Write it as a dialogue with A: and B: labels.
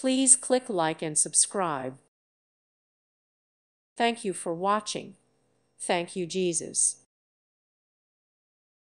A: Please click like and subscribe. Thank you for watching. Thank you, Jesus.